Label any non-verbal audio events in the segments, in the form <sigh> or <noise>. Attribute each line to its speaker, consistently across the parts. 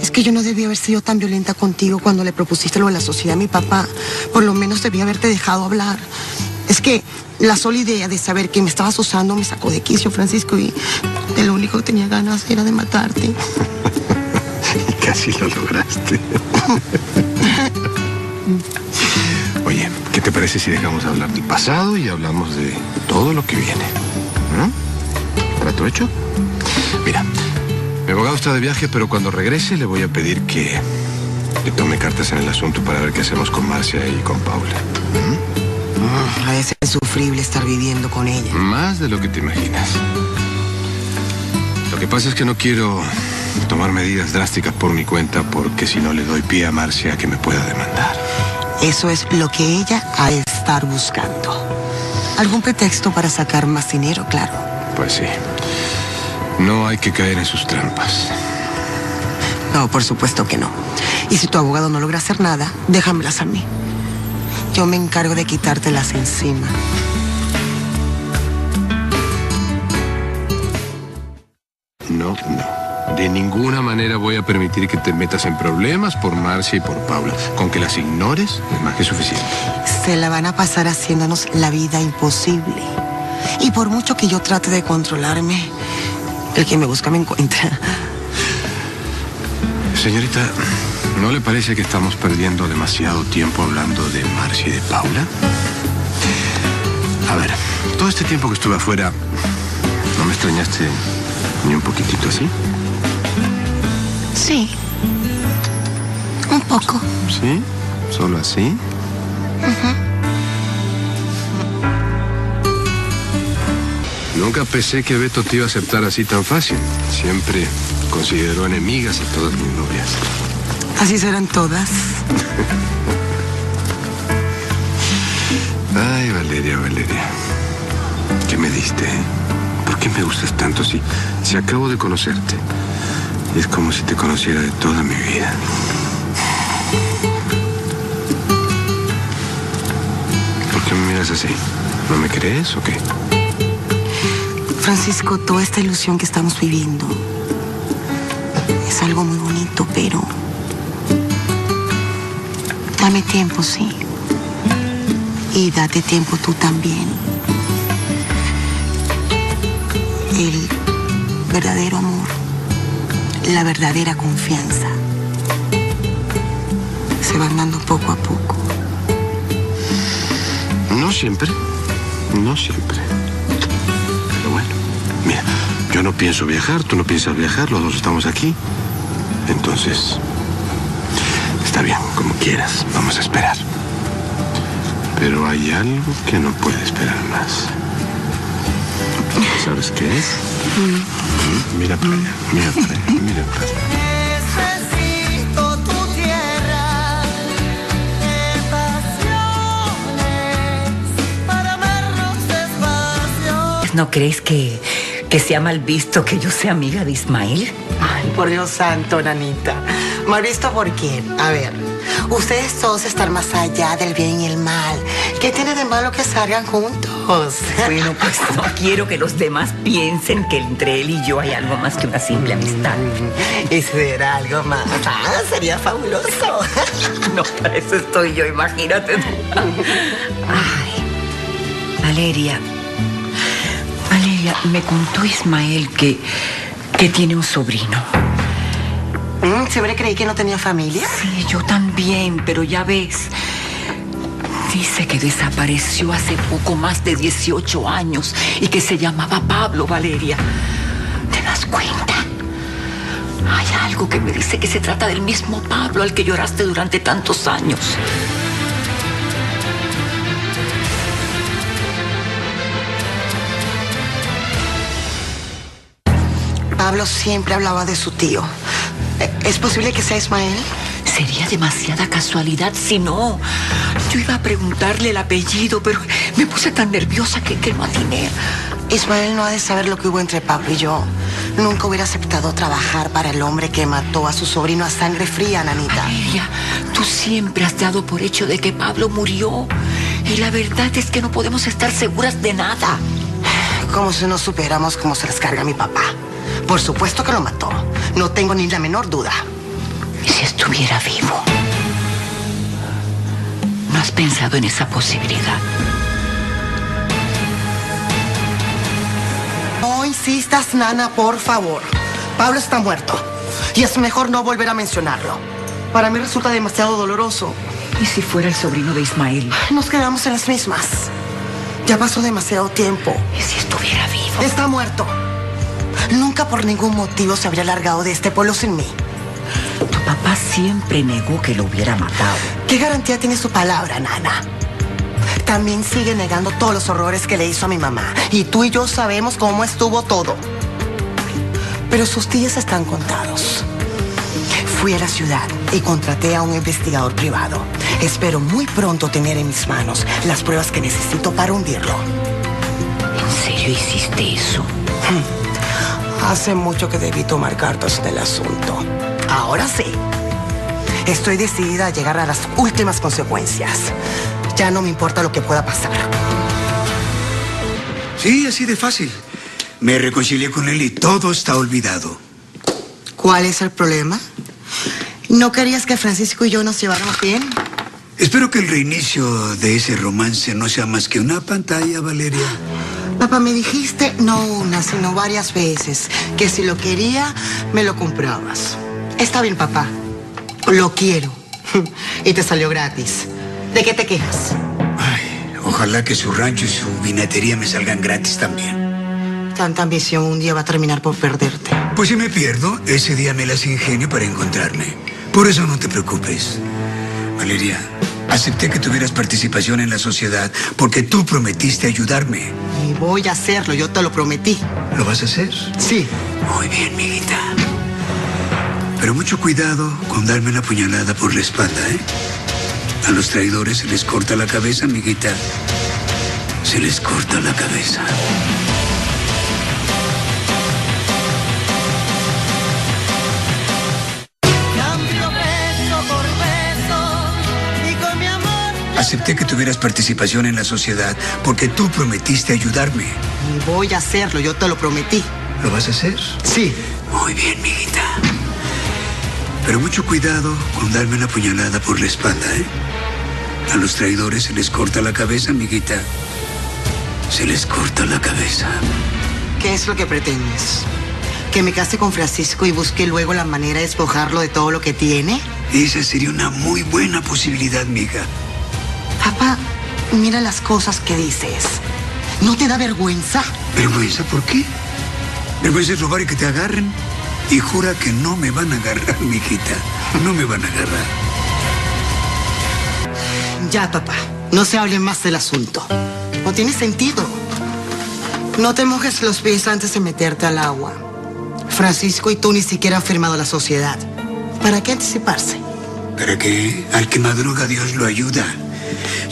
Speaker 1: Es que yo no debía haber sido tan violenta contigo cuando le propusiste lo de la sociedad a mi papá. Por lo menos debía haberte dejado hablar. Es que la sola idea de saber que me estabas usando me sacó de quicio, Francisco, y de lo único que tenía ganas era de matarte. <laughs>
Speaker 2: y casi lo lograste. <laughs> Oye, ¿qué te parece si dejamos hablar del pasado y hablamos de todo lo que viene? ¿Mm? ¿Trato hecho? Mira, está de viaje, pero cuando regrese le voy a pedir que, que tome cartas en el asunto para ver qué hacemos con Marcia y con Paula.
Speaker 1: ¿Mm? A veces es sufrible estar viviendo con ella.
Speaker 2: Más de lo que te imaginas. Lo que pasa es que no quiero tomar medidas drásticas por mi cuenta porque si no le doy pie a Marcia que me pueda demandar.
Speaker 1: Eso es lo que ella ha de estar buscando. Algún pretexto para sacar más dinero, claro.
Speaker 2: Pues sí. No hay que caer en sus trampas.
Speaker 1: No, por supuesto que no. Y si tu abogado no logra hacer nada, déjamelas a mí. Yo me encargo de quitártelas encima.
Speaker 2: No, no. De ninguna manera voy a permitir que te metas en problemas por Marcia y por Paula. Con que las ignores es más que suficiente.
Speaker 1: Se la van a pasar haciéndonos la vida imposible. Y por mucho que yo trate de controlarme, el que me busca me encuentra.
Speaker 2: Señorita, ¿no le parece que estamos perdiendo demasiado tiempo hablando de Marcia y de Paula? A ver, todo este tiempo que estuve afuera, ¿no me extrañaste ni un poquitito así?
Speaker 1: Sí. Un poco.
Speaker 2: ¿Sí? ¿Solo así? Nunca pensé que Beto te iba a aceptar así tan fácil. Siempre consideró enemigas a todas mis novias.
Speaker 1: Así serán todas.
Speaker 2: Ay, Valeria, Valeria. ¿Qué me diste? eh? ¿Por qué me gustas tanto si, si acabo de conocerte? Es como si te conociera de toda mi vida. ¿Por qué me miras así? ¿No me crees o qué?
Speaker 1: Francisco, toda esta ilusión que estamos viviendo es algo muy bonito, pero dame tiempo, sí. Y date tiempo tú también. El verdadero amor, la verdadera confianza, se van dando poco a poco.
Speaker 2: No siempre. No siempre. Mira, yo no pienso viajar, tú no piensas viajar, los dos estamos aquí. Entonces, está bien, como quieras, vamos a esperar. Pero hay algo que no puede esperar más. ¿Sabes qué es? Mm, Mira para allá, mira para allá, mira para allá.
Speaker 3: ¿No crees que, que sea mal visto que yo sea amiga de Ismael?
Speaker 1: Ay, por Dios santo, nanita. ¿Mal visto por quién? A ver, ustedes todos están más allá del bien y el mal. ¿Qué tiene de malo que salgan juntos?
Speaker 3: Bueno, <laughs> pues no quiero que los demás piensen que entre él y yo hay algo más que una simple amistad.
Speaker 1: Y si hubiera algo más, ah, sería fabuloso. <laughs>
Speaker 3: No, para eso estoy yo, imagínate. <laughs> Ay, Valeria. Me contó Ismael que, que tiene un sobrino.
Speaker 1: Mm, ¿Siempre creí que no tenía familia?
Speaker 3: Sí, yo también, pero ya ves. Dice que desapareció hace poco más de 18 años y que se llamaba Pablo Valeria. ¿Te das cuenta? Hay algo que me dice que se trata del mismo Pablo al que lloraste durante tantos años.
Speaker 1: Pablo siempre hablaba de su tío. ¿Es posible que sea Ismael?
Speaker 3: Sería demasiada casualidad si no. Yo iba a preguntarle el apellido, pero me puse tan nerviosa que, que no atiné.
Speaker 1: Ismael no ha de saber lo que hubo entre Pablo y yo. Nunca hubiera aceptado trabajar para el hombre que mató a su sobrino a sangre fría, nanita.
Speaker 3: Valeria, tú siempre has dado por hecho de que Pablo murió. Y la verdad es que no podemos estar seguras de nada.
Speaker 1: Como si no supiéramos cómo se carga a mi papá. Por supuesto que lo mató. No tengo ni la menor duda.
Speaker 3: ¿Y si estuviera vivo? ¿No has pensado en esa posibilidad?
Speaker 1: No insistas, Nana, por favor. Pablo está muerto. Y es mejor no volver a mencionarlo. Para mí resulta demasiado doloroso.
Speaker 3: ¿Y si fuera el sobrino de Ismael?
Speaker 1: Nos quedamos en las mismas. Ya pasó demasiado tiempo.
Speaker 3: ¿Y si estuviera vivo?
Speaker 1: Está muerto. Nunca por ningún motivo se habría largado de este pueblo sin mí.
Speaker 3: Tu papá siempre negó que lo hubiera matado.
Speaker 1: ¿Qué garantía tiene su palabra, Nana? También sigue negando todos los horrores que le hizo a mi mamá. Y tú y yo sabemos cómo estuvo todo. Pero sus días están contados. Fui a la ciudad y contraté a un investigador privado. Espero muy pronto tener en mis manos las pruebas que necesito para hundirlo.
Speaker 3: ¿En serio hiciste eso?
Speaker 1: Hace mucho que debí tomar cartas del asunto. Ahora sí. Estoy decidida a llegar a las últimas consecuencias. Ya no me importa lo que pueda pasar.
Speaker 4: Sí, así de fácil. Me reconcilié con él y todo está olvidado.
Speaker 1: ¿Cuál es el problema? ¿No querías que Francisco y yo nos lleváramos bien?
Speaker 4: Espero que el reinicio de ese romance no sea más que una pantalla, Valeria.
Speaker 1: Papá, me dijiste no una, sino varias veces que si lo quería, me lo comprabas. Está bien, papá. Lo quiero. <laughs> Y te salió gratis. ¿De qué te quejas?
Speaker 4: Ay, ojalá que su rancho y su vinatería me salgan gratis también.
Speaker 1: Tanta ambición un día va a terminar por perderte.
Speaker 4: Pues si me pierdo, ese día me las ingenio para encontrarme. Por eso no te preocupes. Valeria, acepté que tuvieras participación en la sociedad porque tú prometiste ayudarme.
Speaker 1: Y voy a hacerlo, yo te lo prometí.
Speaker 4: ¿Lo vas a hacer?
Speaker 1: Sí.
Speaker 4: Muy bien, miguita. Pero mucho cuidado con darme una puñalada por la espalda, ¿eh? A los traidores se les corta la cabeza, amiguita. Se les corta la cabeza. Acepté que tuvieras participación en la sociedad porque tú prometiste ayudarme.
Speaker 1: Y voy a hacerlo, yo te lo prometí.
Speaker 4: ¿Lo vas a hacer?
Speaker 1: Sí.
Speaker 4: Muy bien, miguita. Pero mucho cuidado con darme una puñalada por la espalda, ¿eh? A los traidores se les corta la cabeza, amiguita. Se les corta la cabeza.
Speaker 1: ¿Qué es lo que pretendes? ¿Que me case con Francisco y busque luego la manera de despojarlo de todo lo que tiene?
Speaker 4: Esa sería una muy buena posibilidad, mija.
Speaker 1: Papá, mira las cosas que dices. ¿No te da vergüenza?
Speaker 4: ¿Vergüenza por qué? Vergüenza es robar y que te agarren. Y jura que no me van a agarrar, <laughs> mijita. No me van a agarrar.
Speaker 1: Ya, papá. No se hable más del asunto. No tiene sentido. No te mojes los pies antes de meterte al agua. Francisco y tú ni siquiera han firmado la sociedad. ¿Para qué anticiparse?
Speaker 4: Para que al que madruga Dios lo ayuda.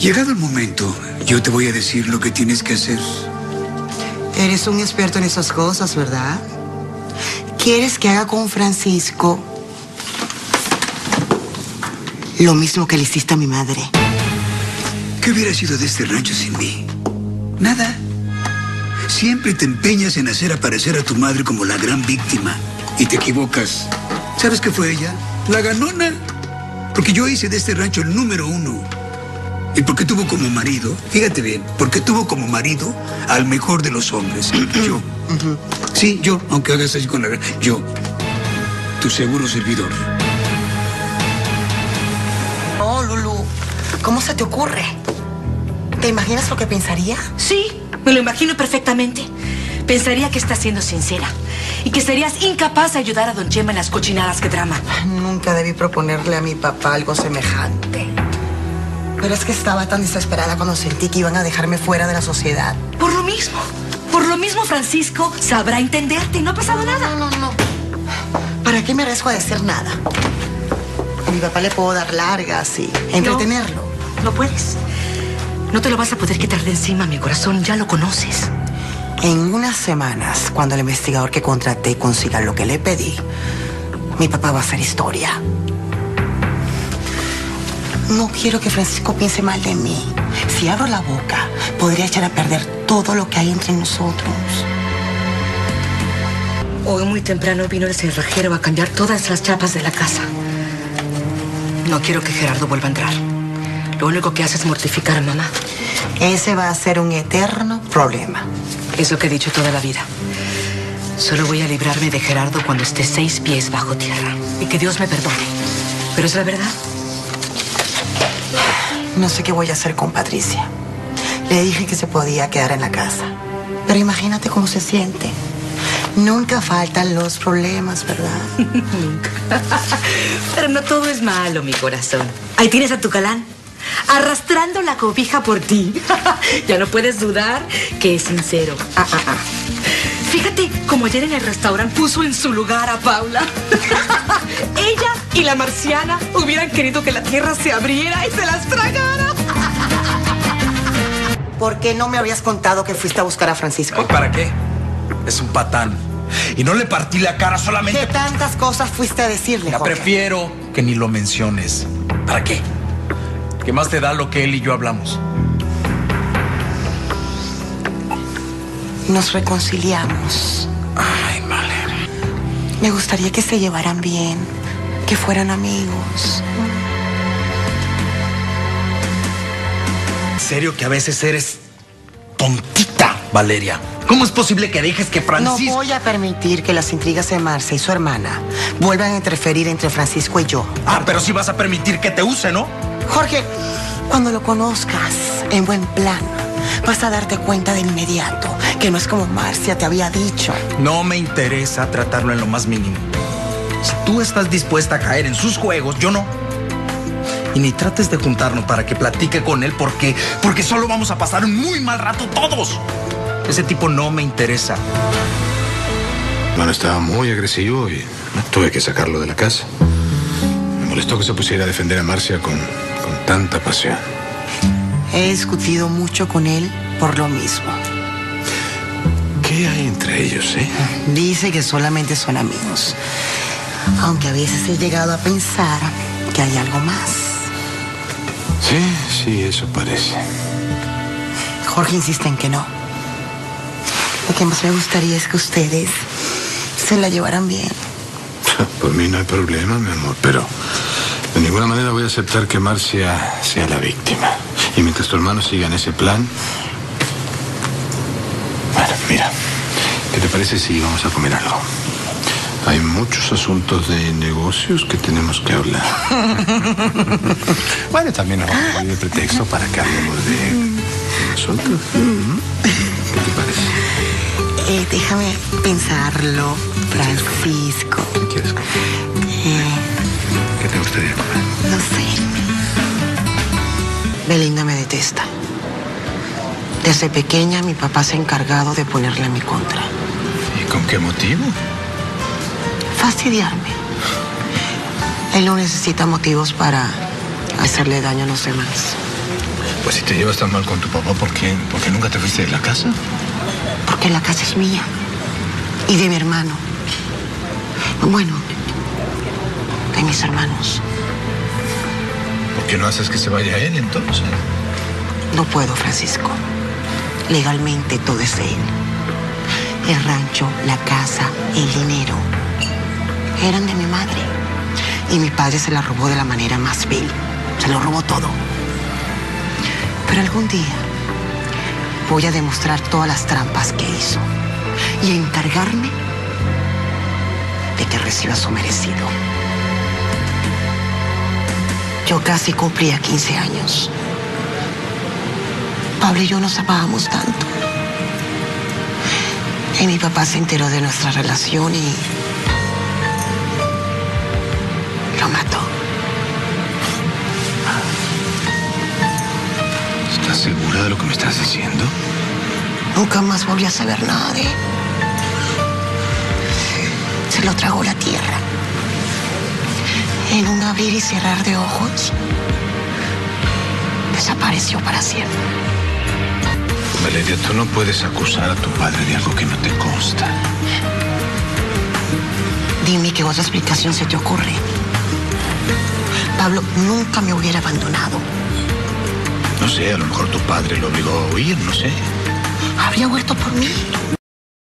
Speaker 4: Llegado el momento, yo te voy a decir lo que tienes que hacer.
Speaker 1: Eres un experto en esas cosas, ¿verdad? ¿Quieres que haga con Francisco lo mismo que le hiciste a mi madre?
Speaker 4: ¿Qué hubiera sido de este rancho sin mí? Nada. Siempre te empeñas en hacer aparecer a tu madre como la gran víctima. Y te equivocas. ¿Sabes qué fue ella? La ganona. Porque yo hice de este rancho el número uno. Y porque tuvo como marido, fíjate bien, porque tuvo como marido al mejor de los hombres. <clears throat> yo. Sí, yo, aunque hagas así con la... Yo. Tu seguro servidor.
Speaker 1: No, Lulu. ¿Cómo se te ocurre? ¿Te imaginas lo que pensaría?
Speaker 5: Sí, me lo imagino perfectamente. Pensaría que estás siendo sincera y que serías incapaz de ayudar a don Chema en las cochinadas que trama.
Speaker 1: Nunca debí proponerle a mi papá algo semejante. Pero es que estaba tan desesperada cuando sentí que iban a dejarme fuera de la sociedad.
Speaker 5: Por lo mismo, por lo mismo Francisco sabrá entenderte y no ha pasado nada.
Speaker 1: No, no, no. ¿Para qué me arriesgo a decir nada? A mi papá le puedo dar largas y entretenerlo.
Speaker 5: No, no puedes. No te lo vas a poder quitar de encima, mi corazón, ya lo conoces.
Speaker 1: En unas semanas, cuando el investigador que contraté consiga lo que le pedí, mi papá va a hacer historia. No quiero que Francisco piense mal de mí. Si abro la boca, podría echar a perder todo lo que hay entre nosotros.
Speaker 5: Hoy muy temprano vino el cerrajero a cambiar todas las chapas de la casa. No quiero que Gerardo vuelva a entrar. Lo único que hace es mortificar a mamá.
Speaker 1: Ese va a ser un eterno problema.
Speaker 5: Es lo que he dicho toda la vida. Solo voy a librarme de Gerardo cuando esté seis pies bajo tierra. Y que Dios me perdone. Pero es la verdad.
Speaker 1: No sé qué voy a hacer con Patricia. Le dije que se podía quedar en la casa. Pero imagínate cómo se siente. Nunca faltan los problemas, ¿verdad? <laughs>
Speaker 5: Pero no todo es malo, mi corazón. Ahí tienes a tu calán. Arrastrando la cobija por ti. <laughs> ya no puedes dudar que es sincero. Ah, ah, ah. Fíjate como ayer en el restaurante puso en su lugar a Paula. <laughs> Y la marciana hubieran querido que la tierra se abriera y se las tragara.
Speaker 1: ¿Por qué no me habías contado que fuiste a buscar a Francisco?
Speaker 6: ¿Para qué? Es un patán. Y no le partí la cara solamente.
Speaker 1: ¿Qué tantas cosas fuiste a decirle,
Speaker 6: Ya
Speaker 1: Jorge?
Speaker 6: prefiero que ni lo menciones. ¿Para qué? ¿Qué más te da lo que él y yo hablamos?
Speaker 1: Nos reconciliamos.
Speaker 6: Ay, Valeria.
Speaker 1: Me gustaría que se llevaran bien, que fueran amigos.
Speaker 6: En serio que a veces eres tontita, Valeria. ¿Cómo es posible que dejes que
Speaker 1: No
Speaker 6: Francisco...
Speaker 1: voy a permitir que las intrigas de Marcia y su hermana vuelvan a interferir entre Francisco y yo.
Speaker 6: Ah, pero sí vas a permitir que te use, ¿no?
Speaker 1: Jorge, cuando lo conozcas en buen plan, vas a darte cuenta de inmediato que no es como Marcia te había dicho.
Speaker 6: No me interesa tratarlo en lo más mínimo. Si tú estás dispuesta a caer en sus juegos, yo no. Y ni trates de juntarnos para que platique con él porque, porque solo vamos a pasar un muy mal rato todos. Ese tipo no me interesa.
Speaker 2: Bueno, estaba muy agresivo y tuve que sacarlo de la casa. Me molestó que se pusiera a defender a Marcia con, con tanta pasión.
Speaker 1: He discutido mucho con él por lo mismo.
Speaker 2: ¿Qué hay entre ellos, eh?
Speaker 1: Dice que solamente son amigos. Aunque a veces he llegado a pensar que hay algo más.
Speaker 2: Sí, sí, eso parece.
Speaker 1: Jorge insiste en que no. Lo que más me gustaría es que ustedes se la llevaran bien. <laughs>
Speaker 2: Por mí no hay problema, mi amor, pero de ninguna manera voy a aceptar que Marcia sea la víctima. Y mientras tu hermano siga en ese plan... Bueno, mira, ¿qué te parece si vamos a comer algo? Hay muchos asuntos de negocios que tenemos que hablar. <laughs> bueno, también nos vamos a pretexto para que hablemos de, de nosotros. ¿Qué te parece?
Speaker 1: Eh, déjame pensarlo, Francisco.
Speaker 2: ¿Qué quieres comer?
Speaker 1: Eh,
Speaker 2: ¿Qué te gustaría comer?
Speaker 1: no sé. Belinda me detesta. Desde pequeña mi papá se ha encargado de ponerle en mi contra.
Speaker 2: ¿Y con qué motivo?
Speaker 1: Fastidiarme. Él no necesita motivos para hacerle daño a los demás.
Speaker 2: Pues si te llevas tan mal con tu papá, ¿por qué, ¿por qué nunca te fuiste de la casa?
Speaker 1: Porque la casa es mía. Y de mi hermano. Bueno, de mis hermanos.
Speaker 2: ¿Por qué no haces que se vaya él entonces?
Speaker 1: No puedo, Francisco. Legalmente todo es de él. El rancho, la casa, el dinero. Eran de mi madre. Y mi padre se la robó de la manera más vil. Se lo robó todo. Pero algún día voy a demostrar todas las trampas que hizo. Y encargarme de que reciba su merecido. Yo casi cumplía 15 años. Pablo y yo nos amábamos tanto. Y mi papá se enteró de nuestra relación y mató.
Speaker 2: ¿Estás segura de lo que me estás diciendo?
Speaker 1: Nunca más volví a saber nada de él. Se lo tragó la tierra. En un abrir y cerrar de ojos, desapareció para siempre.
Speaker 2: Valeria, tú no puedes acusar a tu padre de algo que no te consta.
Speaker 1: Dime qué otra explicación se te ocurre. Pablo nunca me hubiera abandonado.
Speaker 2: No sé, a lo mejor tu padre lo obligó a huir, no sé.
Speaker 1: Habría vuelto por mí.